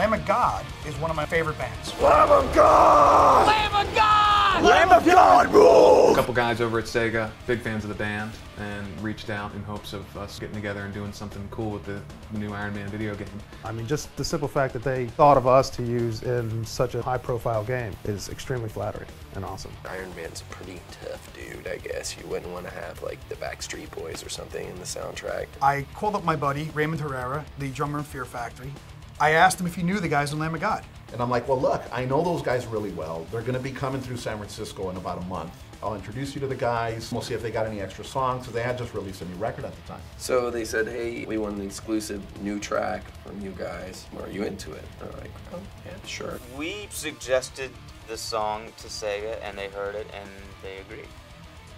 God is one of my favorite bands. Lamb of God! Lamb of God! Lamb of God rule! A couple guys over at Sega, big fans of the band, and reached out in hopes of us getting together and doing something cool with the, the new Iron Man video game. I mean, just the simple fact that they thought of us to use in such a high profile game is extremely flattering and awesome. Iron Man's a pretty tough dude, I guess. You wouldn't want to have like the Backstreet Boys or something in the soundtrack. I called up my buddy, Raymond Herrera, the drummer in Fear Factory. I asked him if he knew the guys in Lamb of God. And I'm like, well, look, I know those guys really well. They're going to be coming through San Francisco in about a month. I'll introduce you to the guys. We'll see if they got any extra songs. So they had just released a new record at the time. So they said, hey, we want an exclusive new track from you guys. Are you into it? They're like, oh, yeah, sure. We suggested the song to Sega and they heard it and they agreed.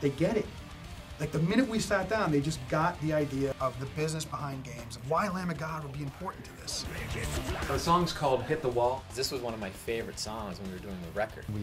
They get it. Like the minute we sat down, they just got the idea of the business behind games, of why Lamb of God would be important to this. The song's called Hit the Wall. This was one of my favorite songs when we were doing the record. We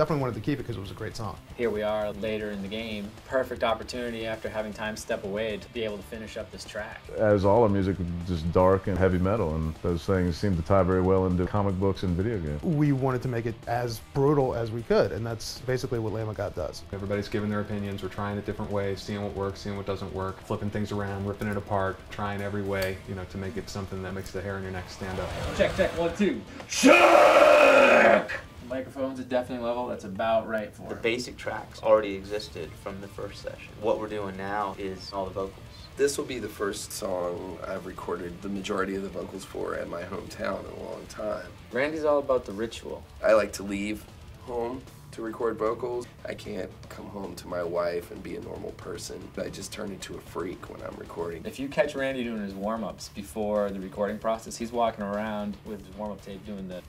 definitely wanted to keep it because it was a great song. Here we are later in the game. Perfect opportunity after having time step away to be able to finish up this track. As all our music is just dark and heavy metal, and those things seem to tie very well into comic books and video games. We wanted to make it as brutal as we could, and that's basically what Lamb of God does. Everybody's giving their opinions. We're trying it different ways, seeing what works, seeing what doesn't work, flipping things around, ripping it apart, trying every way, you know, to make it something that makes the hair on your neck stand up. Check, check, one, two. Check! Microphone's at deafening level, that's about right for The it. basic tracks already existed from the first session. What we're doing now is all the vocals. This will be the first song I've recorded the majority of the vocals for at my hometown in a long time. Randy's all about the ritual. I like to leave home to record vocals. I can't come home to my wife and be a normal person. I just turn into a freak when I'm recording. If you catch Randy doing his warm-ups before the recording process, he's walking around with his warm-up tape doing the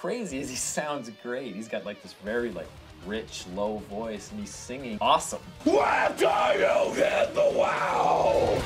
crazy is he sounds great. He's got like this very like rich, low voice and he's singing awesome. After you hit the wow!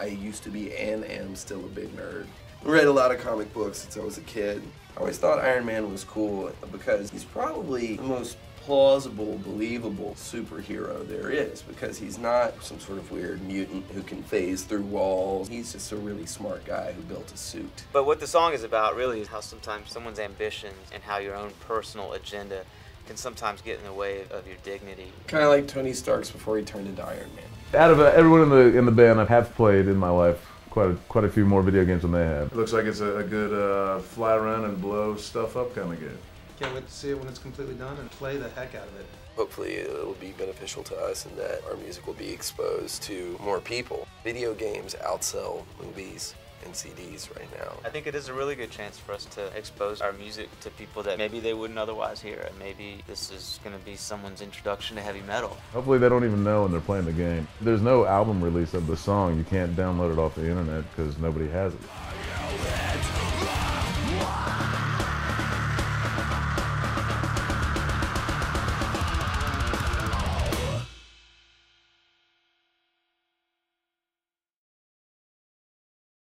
I used to be and am still a big nerd. Read a lot of comic books since I was a kid. I always thought Iron Man was cool because he's probably the most plausible, believable superhero there is because he's not some sort of weird mutant who can phase through walls. He's just a really smart guy who built a suit. But what the song is about really is how sometimes someone's ambitions and how your own personal agenda can sometimes get in the way of your dignity. Kind of like Tony Stark's before he turned into Iron Man. Out of uh, everyone in the in the band, I have played in my life quite a, quite a few more video games than they have. It looks like it's a, a good uh, fly around and blow stuff up kind of game. Can't wait to see it when it's completely done and play the heck out of it. Hopefully uh, it'll be beneficial to us and that our music will be exposed to more people. Video games outsell movies and CDs right now. I think it is a really good chance for us to expose our music to people that maybe they wouldn't otherwise hear. And maybe this is going to be someone's introduction to heavy metal. Hopefully they don't even know when they're playing the game. There's no album release of the song. You can't download it off the internet because nobody has it.